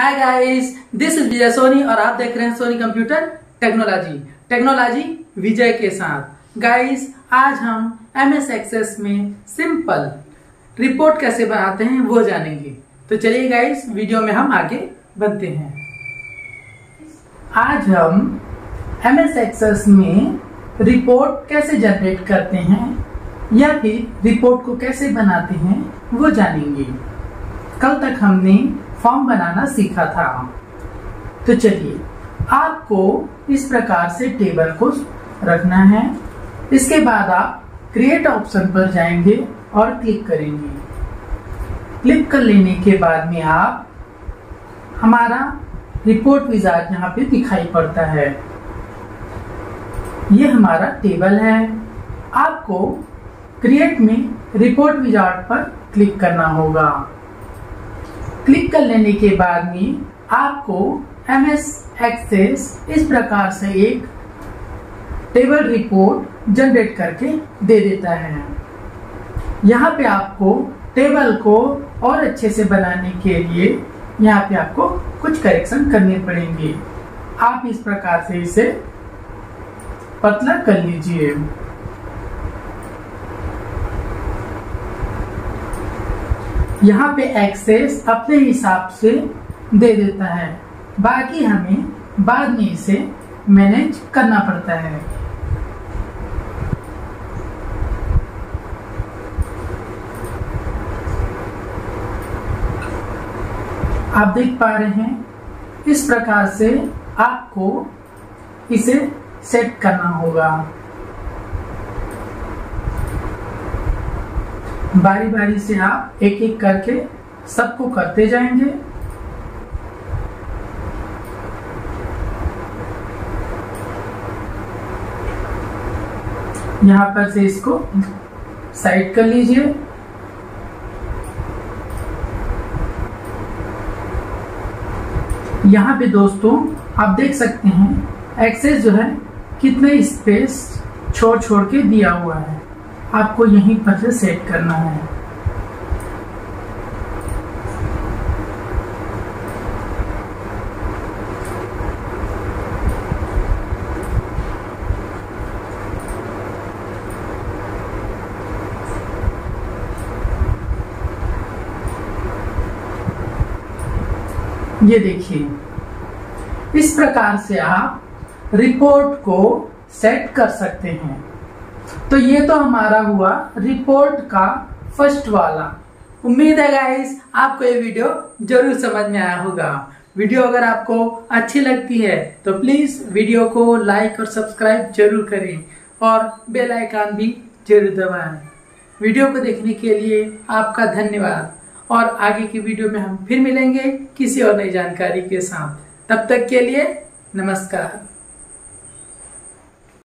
Hi guys this is Vijay Soni और आप देख रहे हैं Soni computer technology technology Vijay के साथ। गाइस आज हम एम एस एक्सेस में सिंपल रिपोर्ट कैसे बनाते हैं वो जानेंगे। तो चलिए गाइस वीडियो में हम आगे बढ़ते हैं। आज हम एम एस एक्सेस में रिपोर्ट कैसे जनरेट करते हैं या फिर रिपोर्ट को कैसे बनाते हैं वो जानेंगे। कल तक हमने फॉर्म बनाना सीखा था। तो चलिए, आपको इस प्रकार से टेबल को रखना है। इसके बाद आप क्रिएट ऑप्शन पर जाएँगे और क्लिक करेंगे। क्लिक कर लेने के बाद में आप हमारा रिपोर्ट विजार्ड यहाँ पे दिखाई पड़ता है। ये हमारा टेबल है। आपको क्रिएट में रिपोर्ट विजार्ड पर क्लिक करना होगा। क्लिक कर लेने के बाद में आपको एम एस एक्सेस इस प्रकार से एक टेबल रिपोर्ट जनरेट करके दे देता है। यहाँ पे आपको टेबल को और अच्छे से बनाने के लिए यहाँ पे आपको कुछ करेक्शन करने पड़ेंगे। आप इस प्रकार से इसे पतला कर लीजिए। यहाँ पे एक्सेस अपने हिसाब से दे देता है। बाकी हमें बाद में इसे मैनेज करना पड़ता है। आप देख पा रहे हैं, इस प्रकार से आपको इसे सेट करना होगा। बारी बारी से आप एक एक करके सबको करते जाएँगे। यहाँ पर से इसको साइड कर लीजिए। यहाँ पे दोस्तों, आप देख सकते हैं, एक्सेस जो है कितने स्पेस छोड़ छोड़ के दिया हुआ है। आपको यहीं पर से सेट करना है। ये देखिए, इस प्रकार से आप रिपोर्ट को सेट कर सकते हैं। तो ये तो हमारा हुआ रिपोर्ट का फ़र्स्ट वाला। उम्मीद है गाइस आपको ये वीडियो ज़रूर समझ में आया होगा। वीडियो अगर आपको अच्छी लगती है तो प्लीज़ वीडियो को लाइक और सब्सक्राइब ज़रूर करें और बेल आइकन भी ज़रूर दबाएँ। वीडियो को देखने के लिए आपका धन्यवाद। और आगे की वीडियो में हम फिर मिलेंगे किसी और नई जानकारी के साथ। तब तक के लिए नमस्कार।